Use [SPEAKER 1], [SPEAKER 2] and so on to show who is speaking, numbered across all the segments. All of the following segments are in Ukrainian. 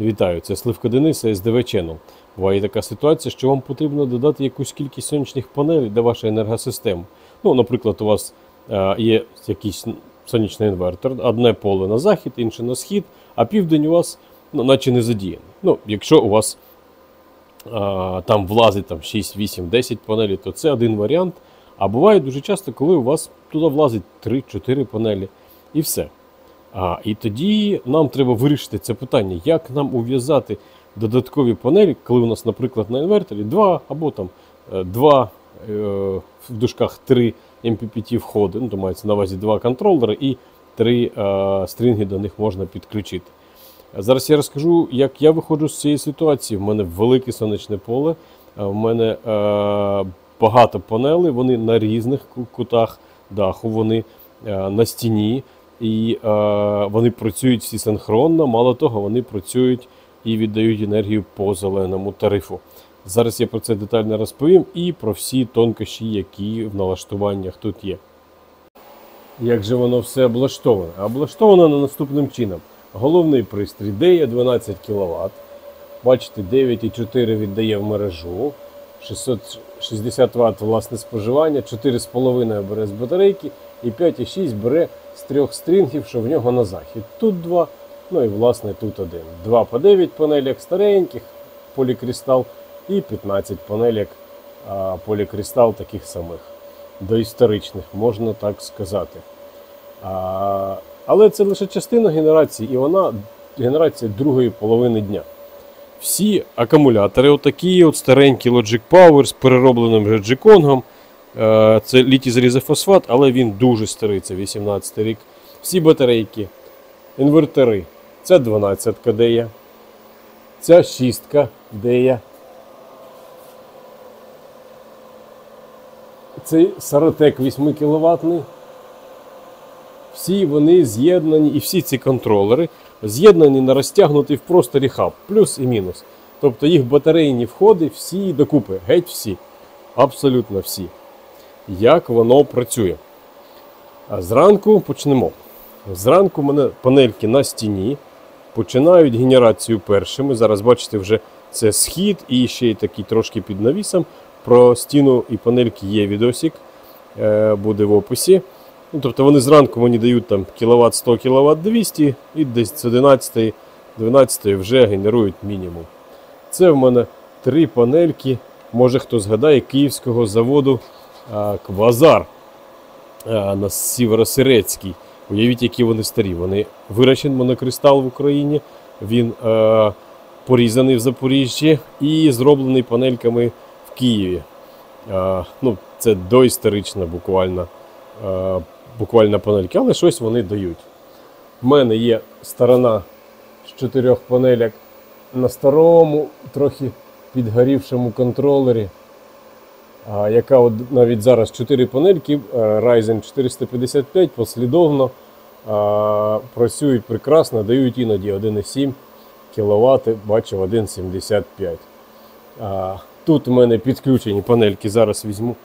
[SPEAKER 1] Вітаю, це Сливка Дениса SDV Channel. Буває така ситуація, що вам потрібно додати якусь кількість сонячних панелей для вашої енергосистеми. Ну, наприклад, у вас е, є якийсь сонячний інвертор, одне поле на захід, інше на схід, а південь у вас ну, наче не задіяний. Ну, якщо у вас е, там влазить там, 6, 8, 10 панелей, то це один варіант. А буває дуже часто, коли у вас туди влазить 3-4 панелі і все. А, І тоді нам треба вирішити це питання, як нам ув'язати додаткові панелі, коли у нас, наприклад, на інверторі два або там е, два е, в дужках три MPPT входи, ну, то мається на увазі два контролери і три е, стрінги до них можна підключити. Зараз я розкажу, як я виходжу з цієї ситуації. В мене велике сонячне поле, е, в мене е, багато панелей, вони на різних кутах даху, вони е, на стіні. І е, вони працюють всі синхронно. Мало того, вони працюють і віддають енергію по зеленому тарифу. Зараз я про це детально розповім і про всі тонкощі, які в налаштуваннях тут є. Як же воно все облаштоване? Облаштовано наступним чином. Головний пристрій DEA 12 кВт. Бачите, 9,4 віддає в мережу, 660 Вт власне споживання, 4,5 бере з батарейки і 5,6 бере з трьох стрінгів, що в нього на захід. Тут два, ну і власне тут один. Два по 9 панелек стареньких, полікристал і 15 панелек а, полікристал таких самих, доісторичних, можна так сказати. А, але це лише частина генерації, і вона генерація другої половини дня. Всі акумулятори, отакі от старенькі Logic Power з переробленим G-Kong, це літій залізофосфат, але він дуже старий, це 18 рік. Всі батарейки, інвертори. Це 12 КДЄ. Ця 6 ДЕ. Цей Саротек 8 кВт. Всі вони з'єднані, і всі ці контролери з'єднані на розтягнутий в просторі хаб, плюс і мінус. Тобто їх батарейні входи всі докупи, геть всі. Абсолютно всі як воно працює. А зранку почнемо. Зранку у мене панельки на стіні починають генерацію першими. Зараз бачите, вже це схід і ще й такий трошки під навісом. Про стіну і панельки є відосик, е, буде в описі. Ну, Тобто вони зранку мені дають там кВт 100 кВт 200 і десь з 11 12 вже генерують мінімум. Це в мене три панельки. Може хто згадає київського заводу квазар на Сіверосирецький. Уявіть, які вони старі. Вони вирощені монокристал в Україні, він е, порізаний в Запоріжжі і зроблений панельками в Києві. Е, ну, Це доісторична буквально, е, буквально панельки, але щось вони дають. У мене є сторона з чотирьох панелек на старому, трохи підгорівшому контролері яка навіть зараз 4 панельки е, Ryzen 455 послідовно працюють прекрасно, дають іноді 1,7 кВт, бачив 1,75. Тут у мене підключені панельки, зараз візьму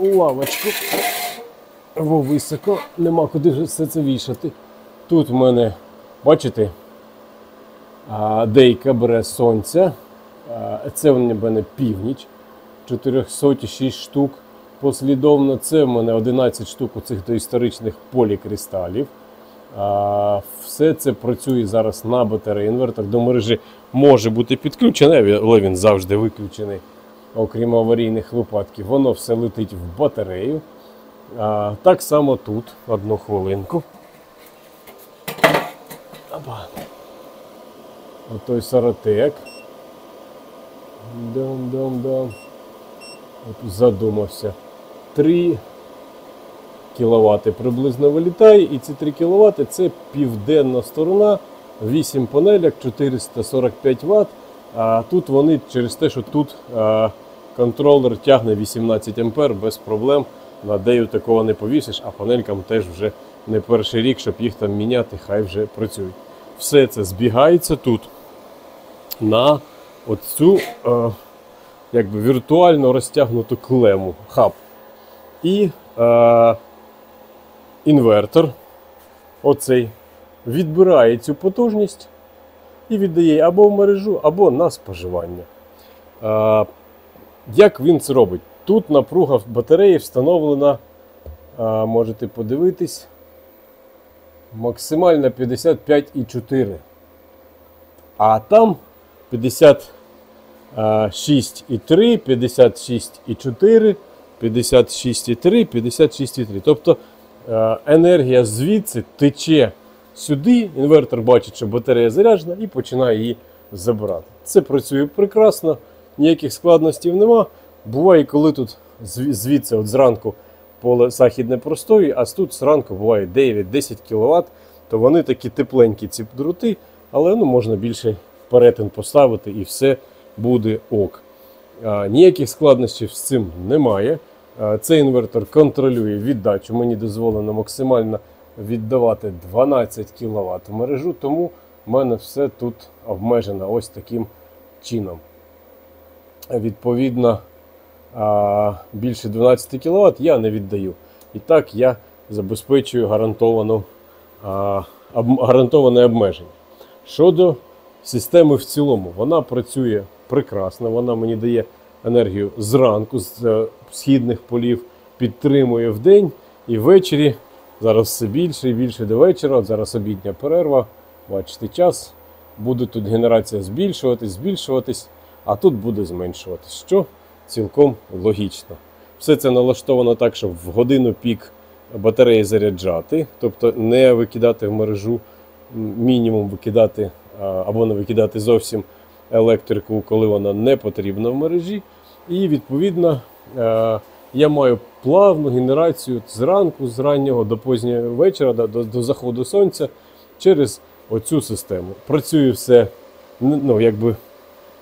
[SPEAKER 1] лавочку. Во високо, нема куди все це вішати. Тут в мене, бачите, дейка бере сонця. Це в мене північ. 406 штук. Послідовно це в мене 11 штук у цих доісторичних полікристалів. Все це працює зараз на батареї інвертор. До мережі може бути підключений, але він завжди виключений, окрім аварійних випадків. Воно все летить в батарею. Так само тут одну хвилинку. Отой саротек. Дам-дам-дам задумався. 3 кВт приблизно вилітає, і ці 3 кВт це південна сторона, 8 панелек, 445 Вт. А тут вони через те, що тут а, контролер тягне 18 А без проблем. На дею такого не повісиш, а панелькам теж вже не перший рік, щоб їх там міняти, хай вже працюють. Все це збігається тут на оцю. А, якби віртуально розтягнуту клему хаб. І е, інвертор оцей відбирає цю потужність і віддає або в мережу, або на споживання. А, як він це робить? Тут напруга батареї встановлена, а, можете подивитись, максимально 55,4. А там 56,3, 56,4, 56,3, 56,3. Тобто енергія звідси тече сюди, інвертор бачить, що батарея заряджена і починає її забирати. Це працює прекрасно, ніяких складностей нема. Буває, коли тут звідси от зранку поле західне простоює, а тут зранку буває 9-10 кВт, то вони такі тепленькі ці дроти, але ну, можна більше перетин поставити і все буде ок. Ніяких складнощів з цим немає. Цей інвертор контролює віддачу. Мені дозволено максимально віддавати 12 кВт в мережу, тому в мене все тут обмежено ось таким чином. Відповідно, більше 12 кВт я не віддаю. І так я забезпечую гарантовану, гарантоване обмеження. Щодо системи в цілому, вона працює прекрасно, вона мені дає енергію зранку з е, східних полів, підтримує вдень і ввечері. Зараз все більше і більше до вечора. Зараз обідня перерва. Бачите, час. Буде тут генерація збільшуватись, збільшуватись, а тут буде зменшуватись, що цілком логічно. Все це налаштовано так, щоб в годину пік батареї заряджати, тобто не викидати в мережу, мінімум викидати або не викидати зовсім електрику, коли вона не потрібна в мережі. І відповідно е, я маю плавну генерацію зранку, з раннього до пізнього вечора, до, до заходу сонця через оцю систему. Працює все ну, якби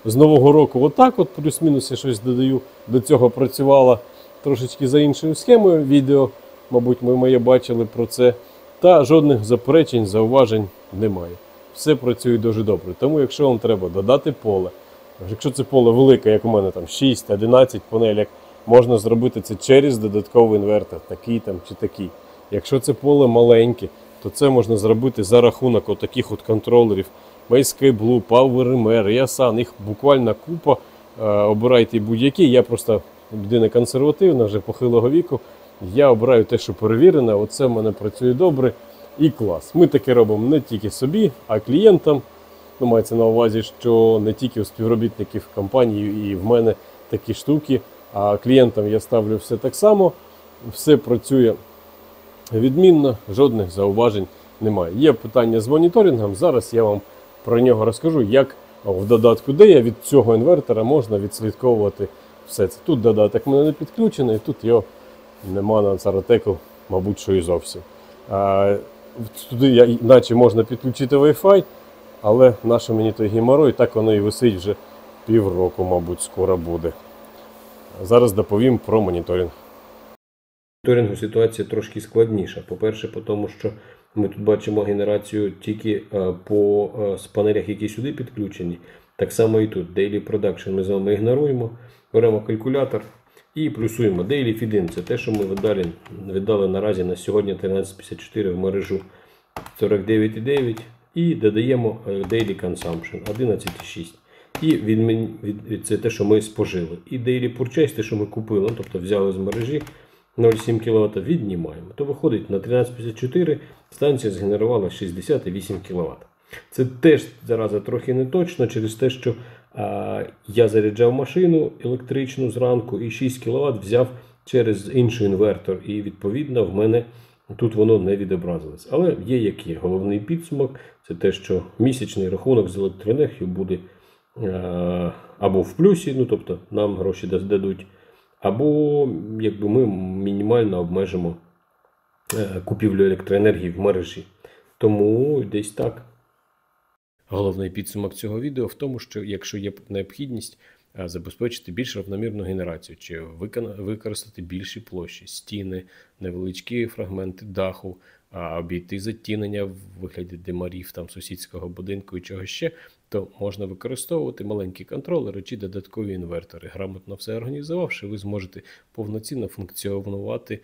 [SPEAKER 1] з Нового року отак, от плюс-мінус я щось додаю. До цього працювала трошечки за іншою схемою. Відео, мабуть, ми моє бачили про це. Та жодних заперечень, зауважень немає. Все працює дуже добре. Тому, якщо вам треба додати поле, якщо це поле велике, як у мене там 6-11 панелек, можна зробити це через додатковий інвертор, такий там чи такий. Якщо це поле маленьке, то це можна зробити за рахунок отаких от контролерів. Mayscape Blue, PowerMR, Yasan, їх буквально купа. Е, Обирайте будь-які. Я просто людина консервативна, вже похилого віку. Я обираю те, що перевірене. Оце в мене працює добре і клас. Ми таке робимо не тільки собі, а клієнтам. Ну, мається на увазі, що не тільки у співробітників компанії і в мене такі штуки, а клієнтам я ставлю все так само. Все працює відмінно, жодних зауважень немає. Є питання з моніторингом. Зараз я вам про нього розкажу, як в додатку Дея від цього інвертора можна відслідковувати все це. Тут додаток в мене не підключений, тут його нема на Царатеку, мабуть, що і зовсім. Туди наче можна підключити Wi-Fi, але наше мені той геморой, так воно і висить вже півроку, мабуть, скоро буде. Зараз доповім про моніторинг. моніторингу ситуація трошки складніша. По-перше, по тому, що ми тут бачимо генерацію тільки е, по е, з панелях, які сюди підключені. Так само і тут. Daily Production ми з вами ігноруємо, беремо калькулятор і плюсуємо Daily Feed-in. Це те, що ми віддали, віддали наразі на сьогодні 1354 в мережу 49,9 і додаємо е, Daily Consumption 11,6. І від... від... це те, що ми спожили. І Daily Purchase, те, що ми купили, тобто взяли з мережі 0,7 кВт, віднімаємо. То виходить на 1354 станція згенерувала 68 кВт. Це теж зараза трохи не точно через те, що я заряджав машину електричну зранку і 6 кВт взяв через інший інвертор. І відповідно в мене тут воно не відобразилось. Але є як є. Головний підсумок це те, що місячний рахунок з електроенергією буде е, або в плюсі, ну тобто нам гроші дадуть, або якби ми мінімально обмежимо е, купівлю електроенергії в мережі. Тому десь так. Головний підсумок цього відео в тому, що якщо є необхідність е, забезпечити більш равномірну генерацію, чи використати більші площі, стіни, невеличкі фрагменти даху, обійти затінення в вигляді димарів там сусідського будинку і чого ще, то можна використовувати маленькі контролери чи додаткові інвертори. Грамотно все організувавши, ви зможете повноцінно функціонувати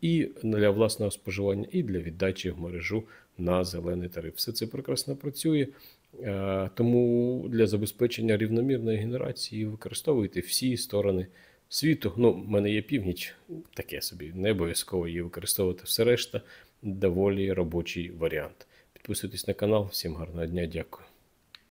[SPEAKER 1] і для власного споживання, і для віддачі в мережу на зелений тариф. Все це прекрасно працює. Е, Тому для забезпечення рівномірної генерації використовуйте всі сторони світу. Ну, в мене є північ, таке собі, не обов'язково її використовувати. Все решта доволі робочий варіант. Підписуйтесь на канал. Всім гарного дня, дякую.